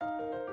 you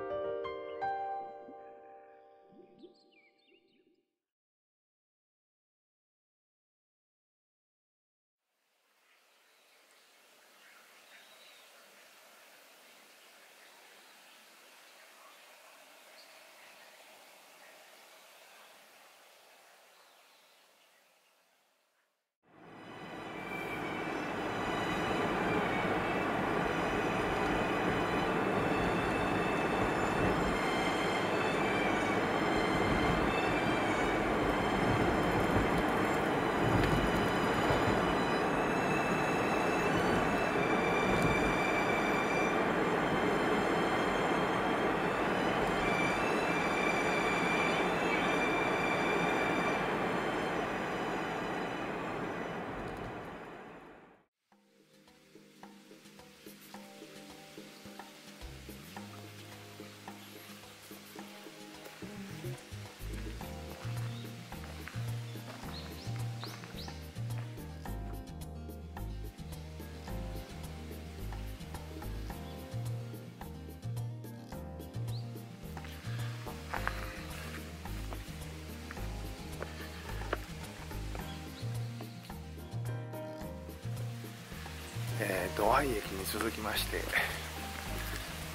えー、土合駅に続きまして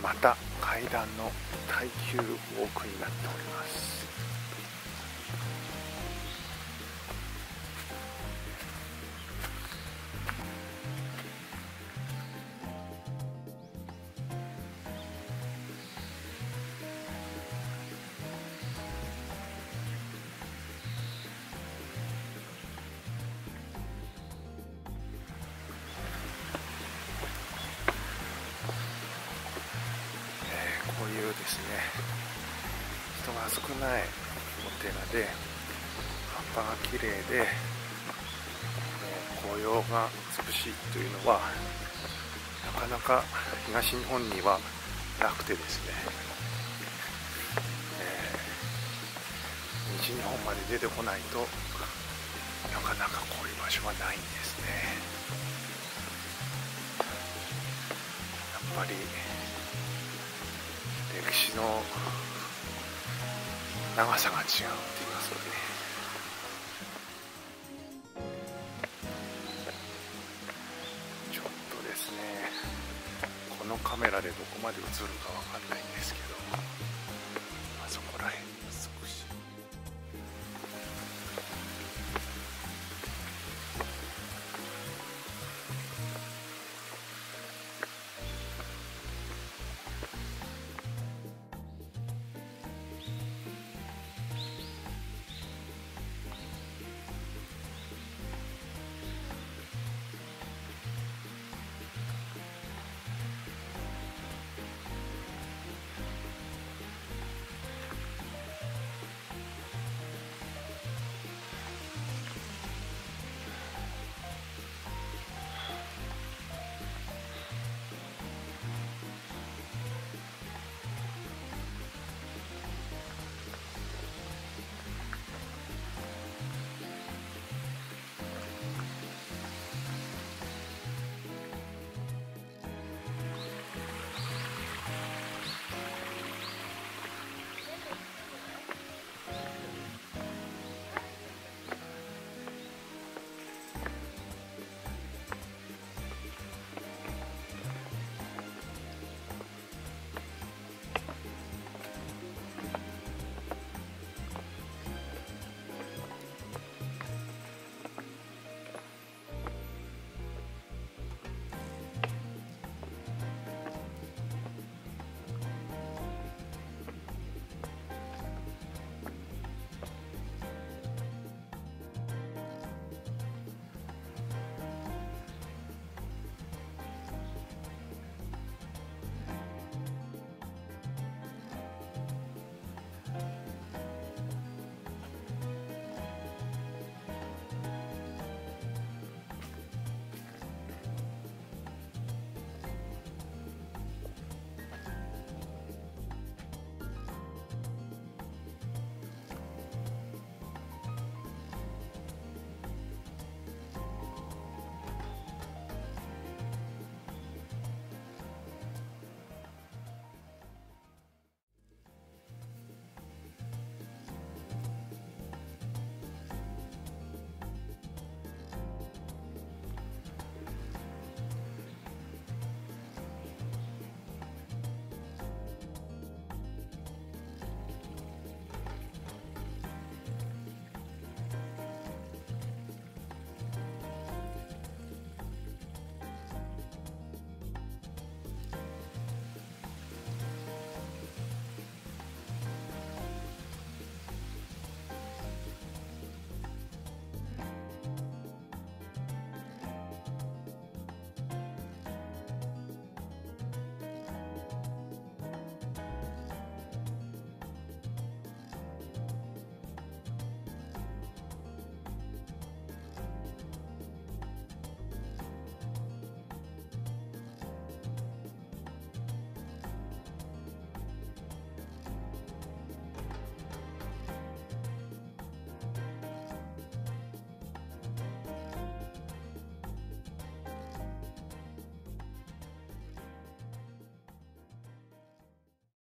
また階段の耐久ウォークになっております。ですね人が少ないお寺で葉っぱが綺麗で、紅葉が美しいというのはなかなか東日本にはなくてですね、えー、西日本まで出てこないとなかなかこういう場所はないんですね。やっぱり歴史の長さが違うって言いますよね。ちょっとですねこのカメラでどこまで映るかわかんないんですけどあそこら辺に少し